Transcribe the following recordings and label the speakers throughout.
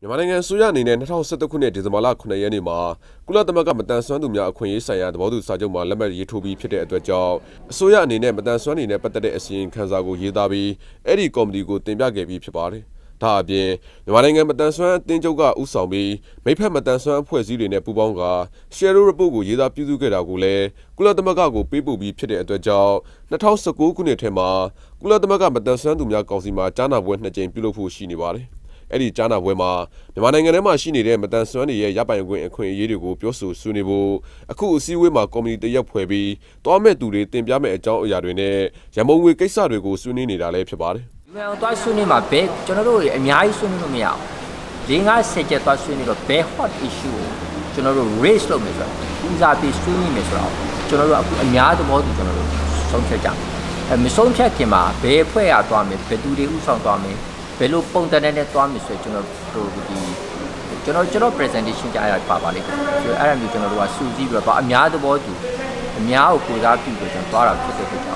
Speaker 1: မြန်မာနိုင်ငံဆိုရအနေနဲ့2011ခုနှစ်ဒီဇင်ဘာလ9ရက်နေ့မှာကုလသမဂ္ဂမတန်ဆွမ်းသူများအခွင့်အရေးဆိုင်ရာသဘောတူစာချုပ်မှာလက်မှတ်ရေးထိုးပြီးဖြစ်တဲ့အတွက်ကြောင့်အစိုးရအနေနဲ့မတန်ဆွမ်းနေတဲ့ပတ်သက်တဲ့အစီရင်ခံစာကိုရေးသားပြီးအဲ့ဒီကော်မတီကိုတင်ပြခဲ့ပြီးဖြစ်ပါတယ်။ ဒါအပြင်မြန်မာနိုင်ငံမတန်ဆွမ်းအသင်းချုပ်ကဥဆောင်ပြီးမိဖက်မတန်ဆွမ်းအဖွဲ့အစည်းတွေနဲ့ပူးပေါင်းက share report ကိုရေးသားပြုစုခဲ့တာကိုလည်းကုလသမဂ္ဂကိုပေးပို့ပြီးဖြစ်တဲ့အတွက်ကြောင့်2019ခုနှစ်ထဲမှာကုလသမဂ္ဂမတန်ဆွမ်းသူများကောင်စီမှာကြားနာပွဲနှစ်ကြိမ်ပြုလုပ်ဖို့ရှိနေပါတယ်။အဲ့ဒီကြားနာပွဲမှာမြန်မာနိုင်ငံထဲမှာရှိနေတဲ့မတန်ဆွမ်းတွေရဲ့ရပိုင်ခွင့်အခွင့်အရေးတွေကိုပြောဆိုဆွေးနွေးဖို့အခုအစည်းအဝေးမှာကော်မတီတရက်ဖွဲ့ပြီးတွားမဲ့သူတွေတင်ပြမဲ့အကြောင်းအရာတွေနဲ့ရမုံငွေကိစ္စတွေကိုဆွေးနွေးနေတာလည်းဖြစ်ပါတယ်။
Speaker 2: ဒီမှာတွားဆွေးနွေးမှာဘယ်ကျွန်တော်တို့အများကြီးဆွေးနွေးလို့မရအောင်။၄၅ဆယ်ချက်တွားဆွေးနွေးတော့ဘယ် hot issue ကိုကျွန်တော်တို့ raise လုပ်မယ်ဆိုတော့ဦးစားပေးဆွေးနွေးမယ်ဆိုတော့ကျွန်တော်တို့အခုအများသဘောတူကျွန်တော်တို့ဆုံးဖြတ်ကြမယ်။အဲမဆုံးဖြတ်ခင်မှာဘယ်အဖွဲ့ရသွားမယ်ဘယ်သူတွေဥဆောင်သွားမယ်ဘယ်လိုပုံတန်နဲ့သွားမယ်ဆိုရင်ကျွန်တော်တို့ဒီကျွန်တော်ကျွန်တော် presentation ကြားရပါပါလိမ့်ဆိုတော့အဲ့ဒါမျိုးကျွန်တော်တို့ကစူးစီးပြီးတော့အများသဘောတူအများကိုကိုစားပြုပြီးကျွန်တော်သွားတာဖြစ်တဲ့အတွက်ကြောင့်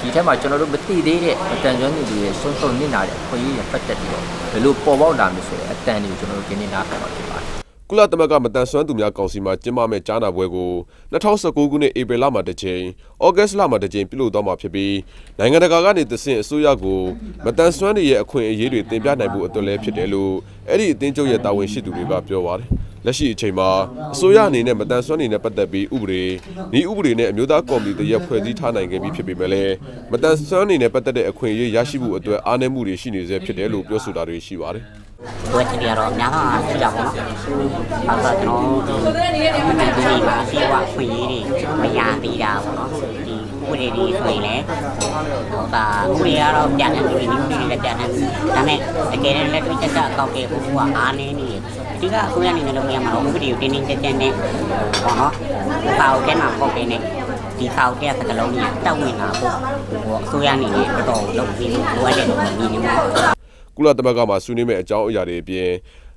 Speaker 2: ဒီထက်မှာကျွန်တော်တို့မသိသေးတဲ့အတန်ကျွမ်းသူတွေဆုံးဆုံးနစ်နာတဲ့အခွင့်အရေးတွေပတ်သက်ပြီးတော့ဘယ်လိုပေါ်ပေါက်လာမလဲဆိုတဲ့အတန်တွေကိုကျွန်တော်တို့ဒီနေ့နားခံပါဖြစ်ပါတယ်
Speaker 1: ကုလသမဂ္ဂမတန်ဆွမ်းသူများကောင်စီမှကျင်းပမဲ့ကြားနာပွဲကို2019ခုနှစ်ဧပြီလမှာတစ်ကြိမ်၊ဩဂတ်လမှာတစ်ကြိမ်ပြုလုပ်သွားမှာဖြစ်ပြီးနိုင်ငံတကာကနေသင့်အစိုးရကိုမတန်ဆွမ်းတွေရဲ့အခွင့်အရေးတွေတင်ပြနိုင်ဖို့အတွက်လည်းဖြစ်တယ်လို့အဲ့ဒီအသင်းချုပ်ရဲ့တာဝန်ရှိသူတွေကပြောပါတယ်။ လက်ရှိအချိန်မှာအစိုးရအနေနဲ့မတန်ဆွမ်းနေနဲ့ပတ်သက်ပြီးဥပဒေဤဥပဒေနဲ့အမျိုးသားကော်မတီတရက်ဖွဲ့စည်းထားနိုင်ခဲ့ပြီးဖြစ်ပေမဲ့လည်းမတန်ဆွမ်းနေနဲ့ပတ်သက်တဲ့အခွင့်အရေးရရှိမှုအတွက်အားနည်းမှုတွေရှိနေဆဲဖြစ်တယ်လို့ပြောဆိုတာတွေရှိပါတယ်။
Speaker 3: ဝက်တွေကတော့အများဆုံးရှိတာပေါ့နော်။အဲဒါကျွန်တော်တို့ဒီဒီမှာစီဝါဖွင့်ရေးတွေမရသေးတာပေါ့နော်။ဒီဥပဒေတွေဆိုရင်လည်းဟိုဒါဥပဒေကတော့ပြန်နေပြီဒီဥပဒေလည်းပြန်နေပြီ။ဒါနဲ့တကယ်လည်းလက်တွေ့ကျကျအကောက်ခဲ့ဖို့ကအားနည်းနေတယ်။ အဓိကအစိုးရအနေနဲ့လုပ်ရမှာတော့ဥပဒေကိုတင်းတင်းကျပ်ကျပ်နဲ့ပေါ့နော်။ပါအောင်ကဲမှာပေါ့ကဲနဲ့ဒီခေါက်တဲ့စကလုံးကြီးတောက်ဝင်လာဖို့ဟိုအစိုးရအနေနဲ့တော်တော်လုပ်ပြီးလိုအပ်တယ်လို့မြင်နေပါ
Speaker 1: ကုလသမဂ္ဂမှဆွေးနွေးမဲ့အကြောင်းအရာတွေအပြင်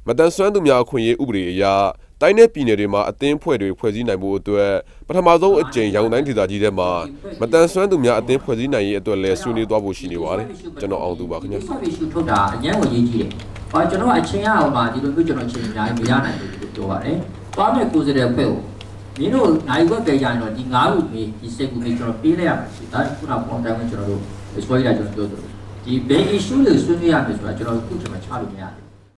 Speaker 1: မတန်ဆွမ်းသူများအခွင့်အရေးဥပဒေအရတိုင်းနယ်ပြည်နယ်တွေမှာအသင်းဖွဲ့တွေဖွဲ့စည်းနိုင်ဖို့အတွက်ပထမဆုံးအကြိမ်ရောင်တိုင်းဒေသကြီးထဲမှာမတန်ဆွမ်းသူများအသင်းဖွဲ့စည်းနိုင်ရေးအတွက်လည်းဆွေးနွေးသွားဖို့ရှိနေပါတယ်ကျွန်တော်အောင်သူပါခင်ဗျာ
Speaker 4: ဆော့ဗီရှူထုတ်တာအញ្ញံကိုရေးကြည့်တယ်။ အော်ကျွန်တော်အချင်းအောင်မှာဒီလိုမျိုးကျွန်တော်ချင်းအများကြီးမရနိုင်ဘူးလို့ပြောပါတယ်။သွားမဲ့ကိုယ်စတဲ့ဖွဲ့ကိုမင်းတို့နိုင်ဝက်ကြရရင်တော့ဒီ၅ခုမေးဒီစိတ်ကူမေးကျွန်တော်ပေးလိုက်ရမှာရှိဒါခုနပေါ်တိုင်းကျွန်တော်တို့ spoiler ကျွန်တော်ပြောသလိုဒီဘယ် issue တွေဆွေးနွေးရမယ်ဆိုတာကျွန်တော်အခုချိန်မှာချလို့မရဘူး